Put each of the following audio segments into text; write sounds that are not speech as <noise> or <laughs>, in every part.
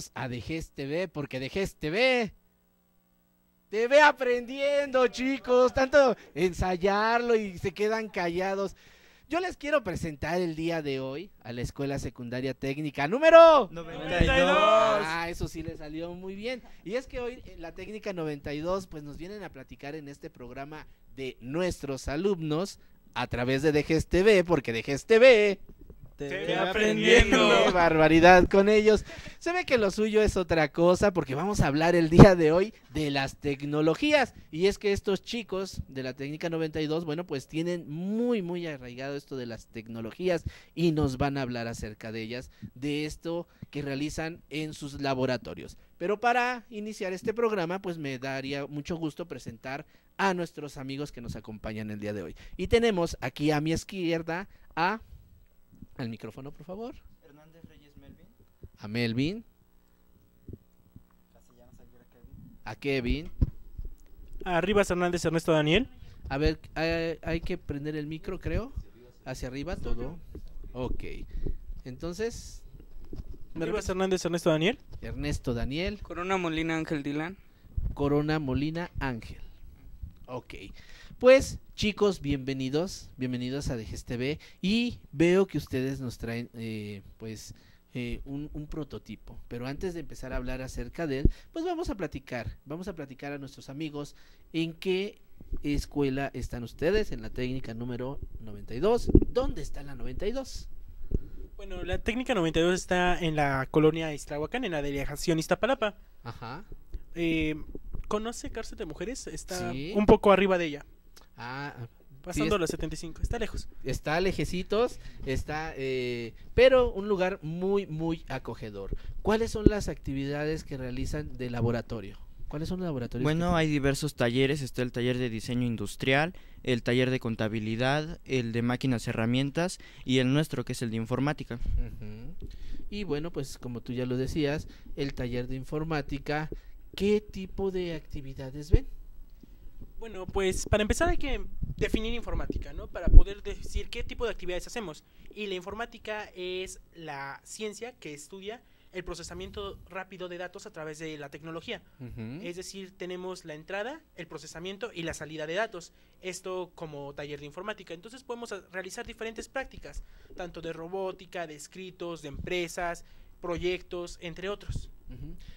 Bienvenidos a Dejes TV, porque Dejes TV te ve aprendiendo, chicos. Tanto ensayarlo y se quedan callados. Yo les quiero presentar el día de hoy a la Escuela Secundaria Técnica número 92. Ah, eso sí le salió muy bien. Y es que hoy eh, la Técnica 92 pues nos vienen a platicar en este programa de nuestros alumnos a través de Dejes TV, porque Dejes Te aprendiendo. Qué barbaridad con ellos. Se ve que lo suyo es otra cosa porque vamos a hablar el día de hoy de las tecnologías. Y es que estos chicos de la técnica 92, bueno, pues tienen muy, muy arraigado esto de las tecnologías y nos van a hablar acerca de ellas, de esto que realizan en sus laboratorios. Pero para iniciar este programa, pues me daría mucho gusto presentar a nuestros amigos que nos acompañan el día de hoy. Y tenemos aquí a mi izquierda a al micrófono, por favor. Hernández Reyes Melvin. A Melvin, Castellanos Aguirre Kevin. a Kevin. Arriba Hernández Ernesto Daniel. A ver, hay, hay que prender el micro, creo. Hacia arriba todo. Ok. Entonces, ¿me Arriba? Hernández Ernesto Daniel. Ernesto Daniel, Corona Molina Ángel Dylan. Corona Molina Ángel. Ok. Pues chicos, bienvenidos, bienvenidos a Dejes TV y veo que ustedes nos traen eh, pues eh, un, un prototipo. Pero antes de empezar a hablar acerca de él, pues vamos a platicar, vamos a platicar a nuestros amigos en qué escuela están ustedes, en la técnica número 92. ¿Dónde está la 92? Bueno, la técnica 92 está en la colonia Iztahuacán, en la delegación Iztapalapa. Ajá. Eh, ¿Conoce cárcel de mujeres? Está Sí. un poco arriba de ella, Ah, pasando es- los 75. Está lejos. está lejecitos, está, eh, pero un lugar muy, muy acogedor. ¿Cuáles son las actividades que realizan de laboratorio? ¿Cuáles son los laboratorios? Bueno, hay diversos talleres. Está el taller de diseño industrial, el taller de contabilidad, el de máquinas herramientas y el nuestro que es el de informática. Y bueno, pues como tú ya lo decías, el taller de informática, ¿qué tipo de actividades ven? Bueno, pues para empezar hay que definir informática, ¿no? Para poder decir qué tipo de actividades hacemos. Y la informática es la ciencia que estudia el procesamiento rápido de datos a través de la tecnología. Es decir, tenemos la entrada, el procesamiento y la salida de datos. Esto como taller de informática. Entonces podemos realizar diferentes prácticas, tanto de robótica, de escritos, de empresas, proyectos, entre otros.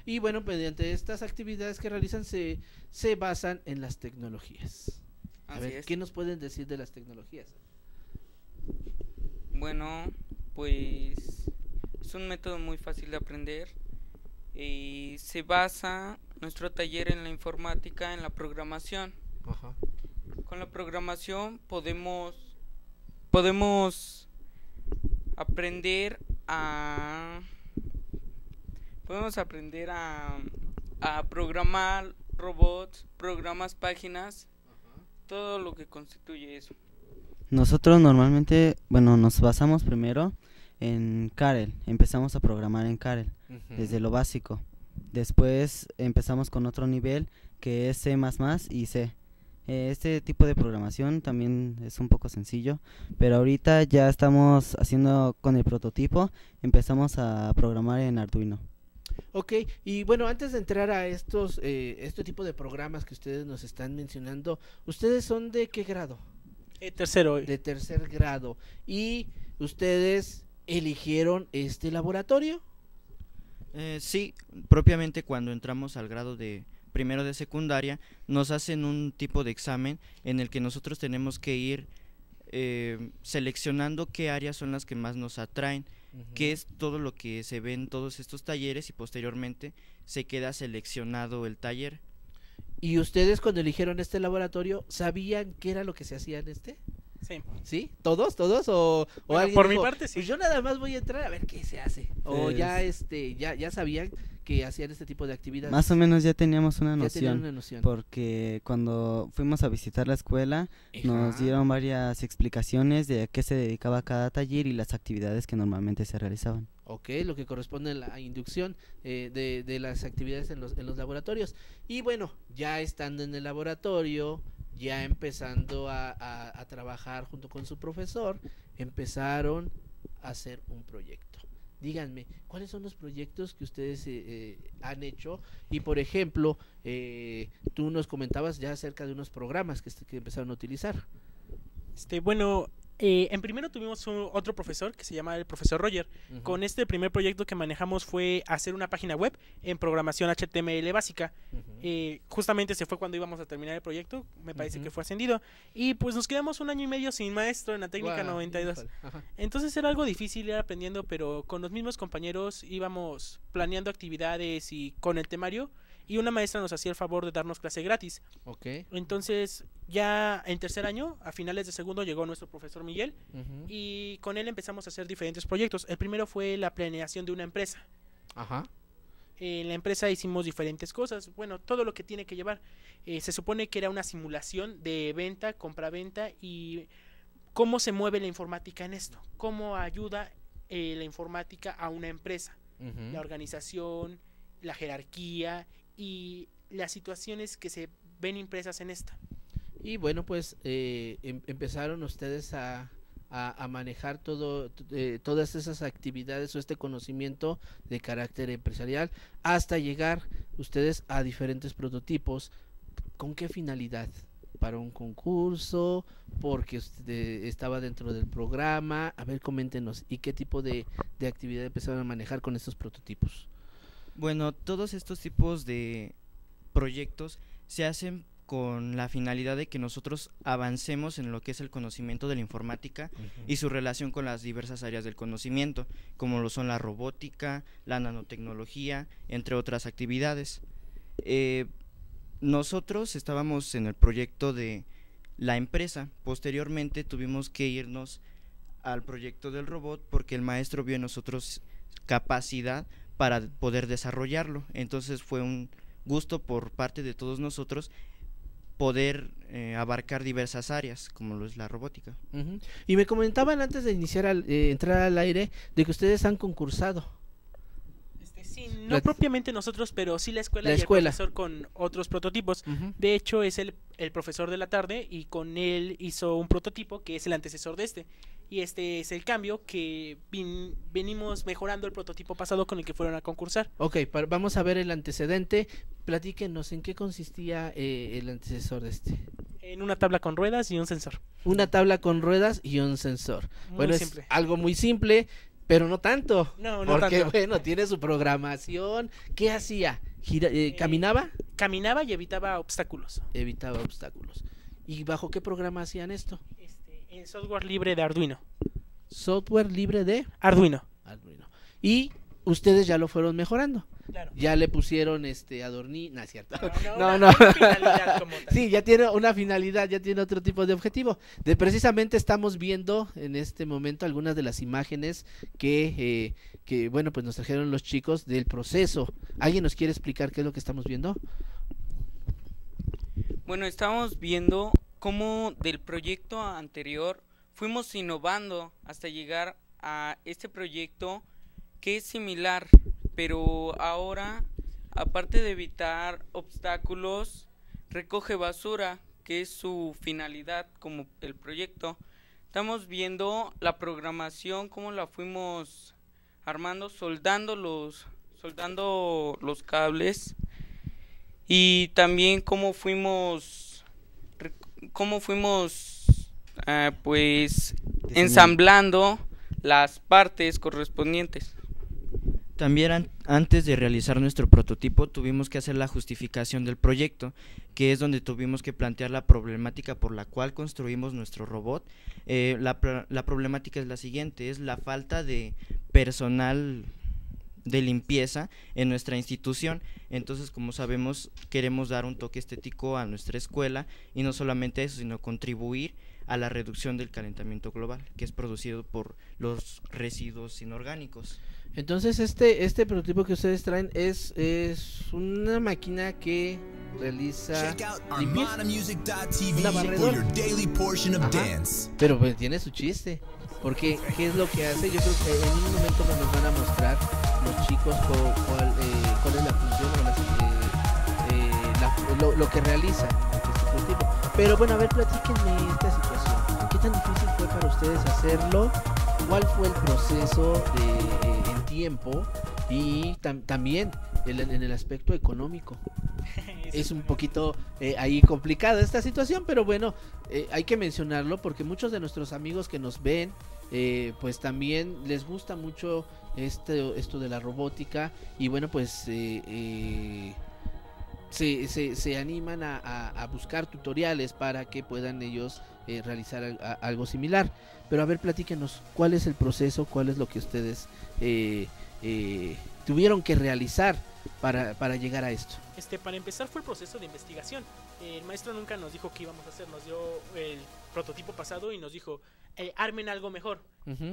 Y bueno, mediante estas actividades que realizan se, se basan en las tecnologías. A ver, es. ¿qué nos pueden decir de las tecnologías? Bueno, pues es un método muy fácil de aprender. Y se basa nuestro taller en la informática, en la programación. Ajá. Con la programación podemos podemos aprender a podemos aprender a, a programar robots, programas, páginas, todo lo que constituye eso. Nosotros normalmente, bueno, nos basamos primero en Karel. Empezamos a programar en Karel desde lo básico. Después empezamos con otro nivel que es C++ y C. Eh, Este tipo de programación también es un poco sencillo, pero ahorita ya estamos haciendo con el prototipo, empezamos a programar en Arduino. Ok, y bueno, antes de entrar a estos, eh, este tipo de programas que ustedes nos están mencionando, ¿ustedes son de qué grado? Eh, tercero, De tercer grado. ¿Y ustedes eligieron este laboratorio? Eh, sí, propiamente cuando entramos al grado de primero de secundaria, nos hacen un tipo de examen en el que nosotros tenemos que ir eh, seleccionando qué áreas son las que más nos atraen, qué es todo lo que se ve en todos estos talleres y posteriormente se queda seleccionado el taller. ¿Y ustedes cuando eligieron este laboratorio sabían qué era lo que se hacía en este? sí. ¿Sí? ¿Todos? ¿Todos? ¿O, o Bueno, alguien por mi parte, sí. Pues yo nada más voy a entrar a ver qué se hace. O ya este, ya, ya sabían que hacían este tipo de actividades. Más o menos ya teníamos una noción, una noción. porque cuando fuimos a visitar la escuela nos dieron varias explicaciones de a qué se dedicaba cada taller y las actividades que normalmente se realizaban. Ok, lo que corresponde a la inducción eh, de, de las actividades en los, en los laboratorios. Y bueno, ya estando en el laboratorio, ya empezando a, a- a trabajar junto con su profesor, empezaron a hacer un proyecto. Díganme, ¿cuáles son los proyectos que ustedes eh, eh, han hecho? Y por ejemplo, eh, tú nos comentabas ya acerca de unos programas que, que empezaron a utilizar. Este, bueno, eh, en primero tuvimos un- otro profesor que se llama el profesor Roger. Con este primer proyecto que manejamos fue hacer una página web en programación HTML básica. Eh, justamente se fue cuando íbamos a terminar el proyecto, me parece que fue ascendido. Y pues nos quedamos un año y medio sin maestro en la técnica Guau, 92. híjole, ajá. Entonces era algo difícil ir aprendiendo, pero con los mismos compañeros íbamos planeando actividades y con el temario. Y una maestra nos hacía el favor de darnos clase gratis. Ok. Entonces, ya en tercer año, a finales de segundo, llegó nuestro profesor Miguel y con él empezamos a hacer diferentes proyectos. El primero fue la planeación de una empresa. Ajá. En la empresa hicimos diferentes cosas, bueno, todo lo que tiene que llevar. Eh, se supone que era una simulación de venta, compraventa y cómo se mueve la informática en esto, cómo ayuda eh, la informática a una empresa, la organización, la jerarquía y las situaciones que se ven impresas en esta. Y bueno, pues eh, em- empezaron ustedes a, a- manejar todo, eh, todas esas actividades o este conocimiento de carácter empresarial hasta llegar ustedes a diferentes prototipos. ¿Con qué finalidad? ¿Para un concurso? ¿Porque usted eh, estaba dentro del programa? A ver, coméntenos. ¿Y qué tipo de, de actividad empezaron a manejar con estos prototipos? Bueno, todos estos tipos de proyectos se hacen con la finalidad de que nosotros avancemos en lo que es el conocimiento de la informática y su relación con las diversas áreas del conocimiento, como lo son la robótica, la nanotecnología, entre otras actividades. Eh, nosotros estábamos en el proyecto de la empresa, posteriormente tuvimos que irnos al proyecto del robot porque el maestro vio en nosotros capacidad para poder desarrollarlo. Entonces fue un gusto por parte de todos nosotros poder eh, abarcar diversas áreas, como lo es la robótica. Y me comentaban antes de iniciar al, eh, entrar al aire de que ustedes han concursado. Este, sí, no La- propiamente nosotros, pero sí la escuela La y escuela. el profesor con otros prototipos. De hecho, es el, el profesor de la tarde y con él hizo un prototipo que es el antecesor de este. Y este es el cambio que vin- venimos mejorando el prototipo pasado con el que fueron a concursar. Ok, vamos a ver el antecedente. Platíquenos en qué consistía eh, el antecesor de este. En una tabla con ruedas y un sensor. Una tabla con ruedas y un sensor. Muy bueno, simple. es algo muy simple, pero no tanto. No, no porque tanto. bueno, tiene su programación. ¿Qué hacía? Gira- eh, Eh, ¿Caminaba? Caminaba y evitaba obstáculos. Evitaba obstáculos. ¿Y bajo qué programa hacían esto? En software libre de Arduino. Software libre de Arduino. Arduino. Y ustedes ya lo fueron mejorando. Claro. Ya le pusieron este adorni, no es cierto. No, No, <laughs> una- no. <laughs> como tal. Sí, ya tiene una finalidad, ya tiene otro tipo de objetivo. De precisamente estamos viendo en este momento algunas de las imágenes que, eh, que bueno, pues nos trajeron los chicos del proceso. ¿Alguien nos quiere explicar qué es lo que estamos viendo? Bueno, estábamos viendo cómo del proyecto anterior fuimos innovando hasta llegar a este proyecto que es similar, pero ahora, aparte de evitar obstáculos, recoge basura, que es su finalidad como el proyecto. Estamos viendo la programación, cómo la fuimos armando, soldando los, soldando los cables y también cómo fuimos cómo fuimos ah, pues Diseñando. ensamblando las partes correspondientes También an- antes de realizar nuestro prototipo tuvimos que hacer la justificación del proyecto, que es donde tuvimos que plantear la problemática por la cual construimos nuestro robot. Eh, la problemática es la siguiente, es la falta de personal de limpieza en nuestra institución. Entonces, como sabemos, queremos dar un toque estético a nuestra escuela y no solamente eso, sino contribuir a la reducción del calentamiento global, que es producido por los residuos inorgánicos. Entonces este este prototipo que ustedes traen es es una máquina que realiza Check out limpieza. Una for barredora. your daily portion of Ajá. dance. Pero pues tiene su chiste. Porque, ¿qué es lo que hace? Yo creo que en un momento nos van a mostrar los chicos co- cuál, eh, cuál es la función o las, eh, eh, la- lo, lo que realiza. Pero bueno, a ver, platíquenme esta situación. ¿Qué tan difícil fue para ustedes hacerlo? ¿Cuál fue el proceso de, eh, en tiempo y tam- también el- en el aspecto económico. <laughs> es un poquito eh, ahí complicada esta situación, pero bueno, eh, hay que mencionarlo porque muchos de nuestros amigos que nos ven, eh, pues también les gusta mucho este, esto de la robótica y bueno, pues eh, eh, se, se- se animan a, a- buscar tutoriales para que puedan ellos eh, realizar algo similar. Pero a ver, platíquenos, ¿cuál es el proceso? ¿Cuál es lo que ustedes eh, tuvieron que realizar para, para llegar a esto? Este, para empezar fue el proceso de investigación. El maestro nunca nos dijo qué íbamos a hacer, nos dio el prototipo pasado y nos dijo, eh, armen algo mejor.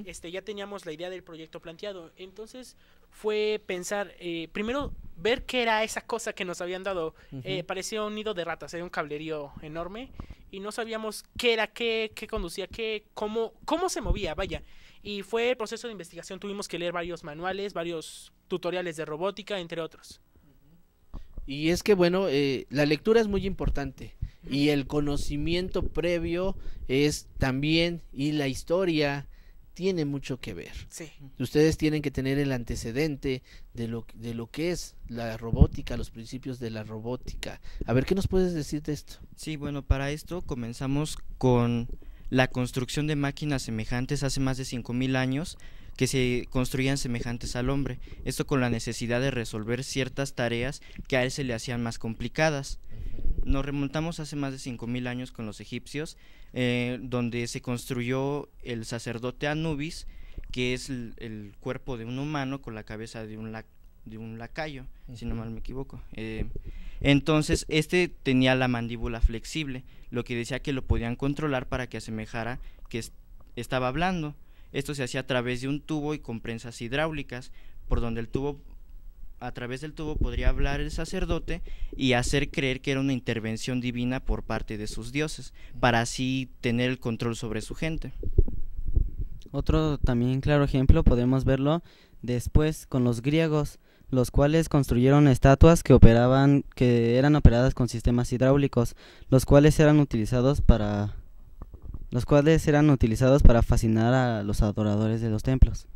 Este, ya teníamos la idea del proyecto planteado. Entonces fue pensar, eh, primero ver qué era esa cosa que nos habían dado. Eh, parecía un nido de ratas, era un cablerío enorme y no sabíamos qué era, qué, qué conducía, qué, cómo, cómo se movía, vaya. Y fue el proceso de investigación, tuvimos que leer varios manuales, varios tutoriales de robótica, entre otros. Y es que bueno, eh, la lectura es muy importante y el conocimiento previo es también y la historia tiene mucho que ver. Sí. Ustedes tienen que tener el antecedente de lo, de lo que es la robótica, los principios de la robótica. A ver, ¿qué nos puedes decir de esto? Sí, bueno, para esto comenzamos con la construcción de máquinas semejantes hace más de 5.000 años que se construían semejantes al hombre. Esto con la necesidad de resolver ciertas tareas que a él se le hacían más complicadas. Nos remontamos hace más de 5.000 años con los egipcios, eh, donde se construyó el sacerdote Anubis, que es el, el cuerpo de un humano con la cabeza de un, la- de un lacayo, si no mal me equivoco. Eh, entonces, este tenía la mandíbula flexible, lo que decía que lo podían controlar para que asemejara que es- estaba hablando. Esto se hacía a través de un tubo y con prensas hidráulicas, por donde el tubo, a través del tubo podría hablar el sacerdote y hacer creer que era una intervención divina por parte de sus dioses, para así tener el control sobre su gente. Otro también claro ejemplo podemos verlo después con los griegos, los cuales construyeron estatuas que operaban que eran operadas con sistemas hidráulicos, los cuales eran utilizados para los cuales eran utilizados para fascinar a los adoradores de los templos.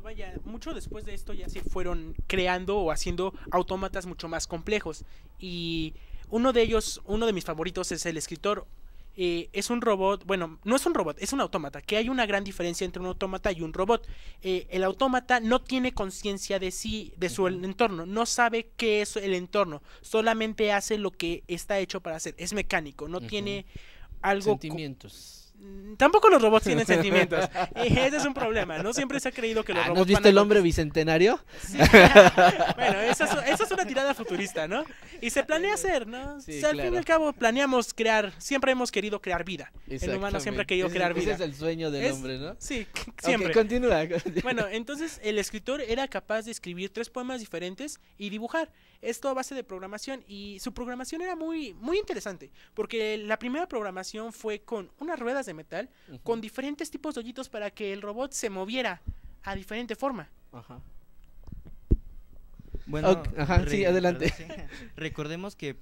Vaya, mucho después de esto ya se fueron creando o haciendo autómatas mucho más complejos. Y uno de ellos, uno de mis favoritos es el escritor. Eh, es un robot, bueno, no es un robot, es un autómata, que hay una gran diferencia entre un autómata y un robot. Eh, el autómata no tiene conciencia de sí, de su entorno, no sabe qué es el entorno, solamente hace lo que está hecho para hacer, es mecánico, no tiene algo... Sentimientos. Tampoco los robots tienen <laughs> sentimientos. Y ese es un problema. No siempre se ha creído que los Ah, robots. ¿No van a el hombre bicentenario? Sí. bueno, esa es, esa es una tirada futurista, ¿no? Y se planea hacer, ¿no? Sí, O sea, al fin y al cabo planeamos crear, siempre hemos querido crear vida. El humano siempre ha querido Ese- crear ese vida. es el sueño del Es- hombre, ¿no? Sí, <laughs> siempre. continúa. <laughs> Bueno, entonces el escritor era capaz de escribir tres poemas diferentes y dibujar. Esto a base de programación y su programación era muy muy interesante porque la primera programación fue con unas ruedas de metal con diferentes tipos de hoyitos para que el robot se moviera a diferente forma. Ajá. Bueno, ajá, sí, adelante. <laughs> Recordemos que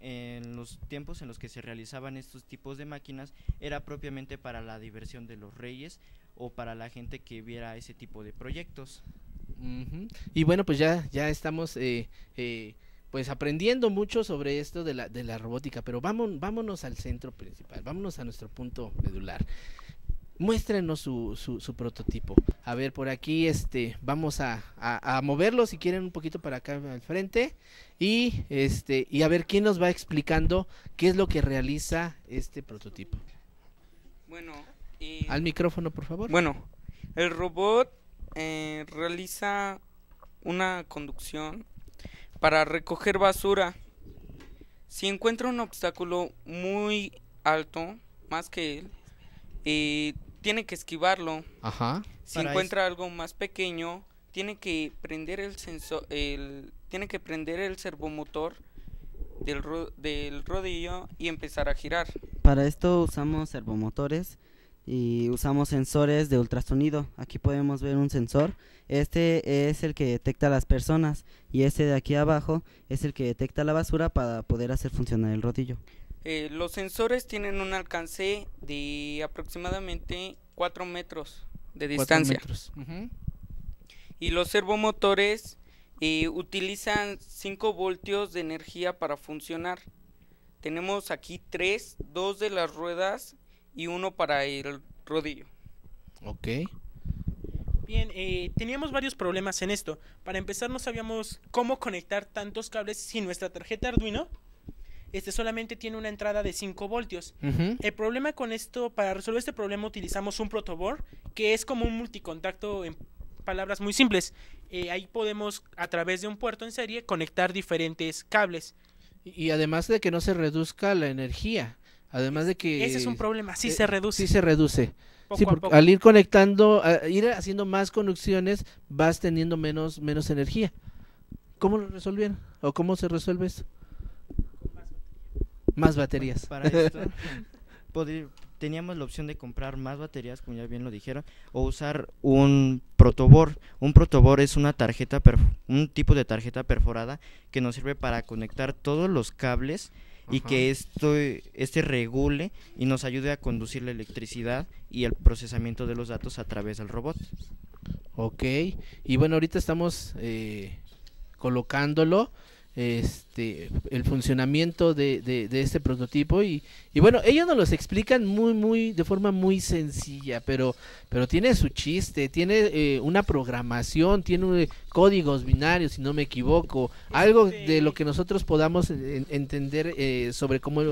en los tiempos en los que se realizaban estos tipos de máquinas era propiamente para la diversión de los reyes o para la gente que viera ese tipo de proyectos. Y bueno, pues ya, ya estamos eh, eh, pues aprendiendo mucho sobre esto de la, de la robótica, pero vámonos, vámonos al centro principal, vámonos a nuestro punto medular. Muéstrenos su, su, su prototipo. A ver, por aquí este, vamos a, a, a moverlo si quieren un poquito para acá al frente. Y este, y a ver quién nos va explicando qué es lo que realiza este prototipo. Bueno, Al micrófono, por favor. bueno, el robot eh, realiza una conducción para recoger basura. Si encuentra un obstáculo muy alto, más que él, eh, tiene que esquivarlo. Ajá. Si Para encuentra algo más pequeño, tiene que prender el sensor, el, tiene que prender el servomotor del, ro- del rodillo y empezar a girar. Para esto usamos servomotores y usamos sensores de ultrasonido. Aquí podemos ver un sensor. Este es el que detecta a las personas y este de aquí abajo es el que detecta la basura para poder hacer funcionar el rodillo. Eh, los sensores tienen un alcance de aproximadamente 4 metros de distancia. metros. Y los servomotores eh, utilizan 5 voltios de energía para funcionar. Tenemos aquí tres, dos de las ruedas y uno para el rodillo. Ok. Bien, eh, teníamos varios problemas en esto. Para empezar, no sabíamos cómo conectar tantos cables si nuestra tarjeta Arduino este solamente tiene una entrada de 5 voltios. El problema con esto, para resolver este problema utilizamos un protoboard que es como un multicontacto en palabras muy simples. Eh, ahí podemos a través de un puerto en serie conectar diferentes cables. Y además de que no se reduzca la energía. Además de que... Ese es un problema, sí eh, se reduce. Sí se reduce. poco sí, a porque poco. al ir conectando, a ir haciendo más conexiones, vas teniendo menos, menos energía. ¿Cómo lo resolvieron? ¿O cómo se resuelve eso? Más baterías. Para esto <laughs> teníamos la opción de comprar más baterías, como ya bien lo dijeron, o usar un protoboard. Un protoboard es una tarjeta, un tipo de tarjeta perforada que nos sirve para conectar todos los cables y Ajá. que esto, este regule y nos ayude a conducir la electricidad y el procesamiento de los datos a través del robot. Ok. Y bueno, ahorita estamos eh, colocándolo. Este, el funcionamiento de, de- de este prototipo y, y bueno, ellos nos los explican muy, muy, de forma muy sencilla, pero, pero tiene su chiste, tiene eh, una programación, tiene eh, códigos binarios, si no me equivoco, algo de lo que nosotros podamos en- entender eh, sobre cómo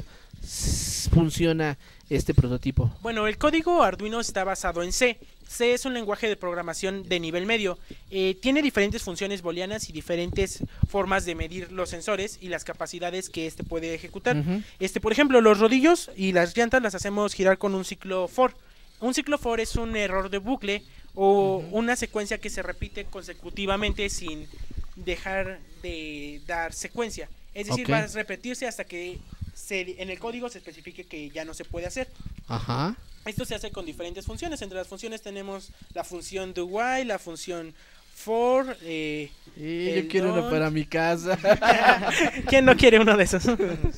funciona este prototipo. Bueno, el código Arduino está basado en C. C es un lenguaje de programación de nivel medio. Eh, tiene diferentes funciones booleanas y diferentes formas de medir los sensores y las capacidades que este puede ejecutar. Este, por ejemplo, los rodillos y las llantas las hacemos girar con un ciclo for. Un ciclo for es un error de bucle o una secuencia que se repite consecutivamente sin dejar de dar secuencia. Es decir, va a repetirse hasta que se- en el código se especifique que ya no se puede hacer. Ajá. Esto se hace con diferentes funciones. Entre las funciones tenemos la función do while, la función for. eh, Y yo quiero uno para mi casa. <laughs> ¿Quién no quiere uno de esos?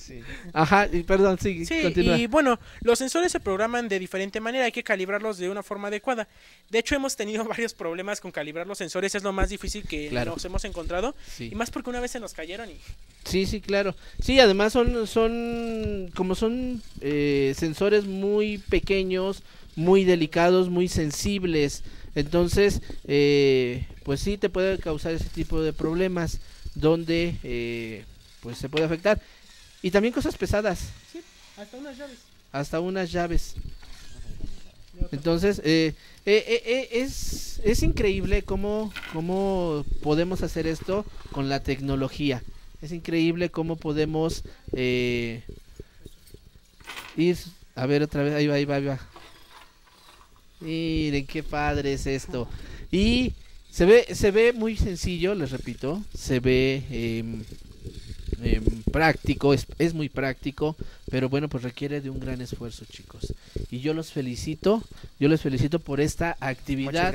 <laughs> Ajá, y perdón, sí, Sí, continúa. y bueno, los sensores se programan de diferente manera, hay que calibrarlos de una forma adecuada. De hecho, hemos tenido <laughs> varios problemas con calibrar los sensores, es lo más difícil que Claro. nos hemos encontrado. Sí. Y más porque una vez se nos cayeron y... Sí, sí, claro. Sí, además son, son, como son eh, sensores muy pequeños, muy delicados, muy sensibles. Entonces, eh, pues sí te puede causar ese tipo de problemas donde, eh, pues se puede afectar. Y también cosas pesadas, Hasta unas llaves. hasta unas llaves. Entonces, eh, eh, eh, eh, es, es increíble cómo, cómo podemos hacer esto con la tecnología. Es increíble cómo podemos eh, ir... A ver otra vez, ahí va, ahí va, ahí va. Miren qué padre es esto. Y se ve, se ve muy sencillo, les repito. Se ve em, práctico, es, es muy práctico. Pero bueno, pues requiere de un gran esfuerzo, chicos. Y yo los felicito, yo les felicito por esta actividad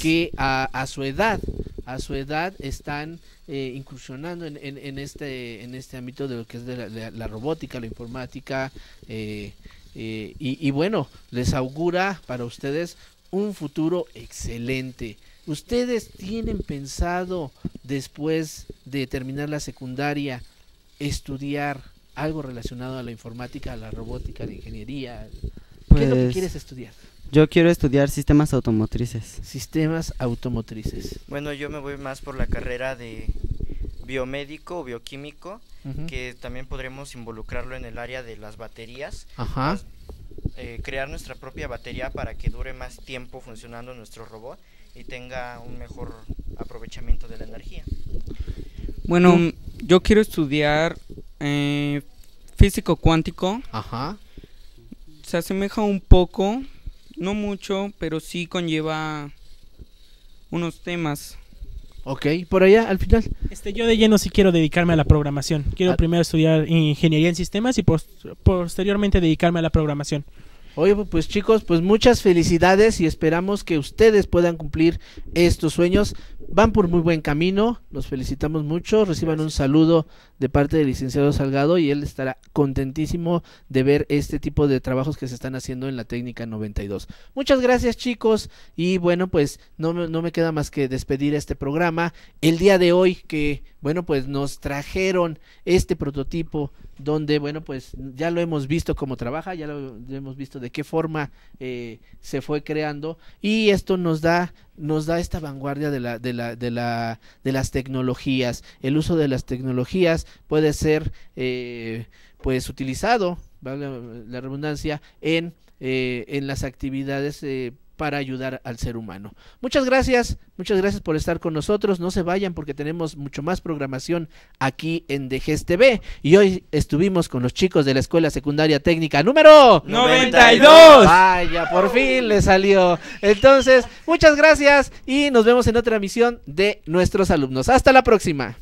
que a, a su edad, a su edad están eh, incursionando en, en- en este en este ámbito de lo que es de la, de la robótica, la informática eh, eh, y, y bueno, les augura para ustedes un futuro excelente. ¿Ustedes tienen pensado después de terminar la secundaria estudiar algo relacionado a la informática, a la robótica, a la ingeniería? ¿Qué es lo que Pues, quieres estudiar? Yo quiero estudiar sistemas automotrices. Sistemas automotrices. Bueno, yo me voy más por la carrera de biomédico o bioquímico, que también podremos involucrarlo en el área de las baterías, Ajá. más, eh, crear nuestra propia batería para que dure más tiempo funcionando nuestro robot y tenga un mejor aprovechamiento de la energía. Bueno, yo quiero estudiar eh, físico cuántico. Ajá. Se asemeja un poco, no mucho, pero sí conlleva unos temas. Ok, por allá al final. Este, yo de lleno sí quiero dedicarme a la programación. Quiero Ah. primero estudiar ingeniería en sistemas y pos- posteriormente dedicarme a la programación. Oye, pues chicos, pues muchas felicidades y esperamos que ustedes puedan cumplir estos sueños. Van por muy buen camino, los felicitamos mucho, reciban un saludo de parte del licenciado Salgado y él estará contentísimo de ver este tipo de trabajos que se están haciendo en la técnica 92. Muchas gracias chicos y bueno, pues no, no me queda más que despedir este programa. El día de hoy que, bueno, pues nos trajeron este prototipo donde, bueno, pues ya lo hemos visto cómo trabaja, ya lo hemos visto de qué forma eh, se fue creando y esto nos da nos da esta vanguardia de la de la de la de las tecnologías. El uso de las tecnologías puede ser eh, pues utilizado valga la redundancia en eh, en las actividades eh, para ayudar al ser humano. Muchas gracias, muchas gracias por estar con nosotros. No se vayan porque tenemos mucho más programación aquí en DGS TV. Y hoy estuvimos con los chicos de la Escuela Secundaria Técnica número 92. Vaya, por fin le salió. Entonces, muchas gracias y nos vemos en otra emisión de nuestros alumnos. Hasta la próxima.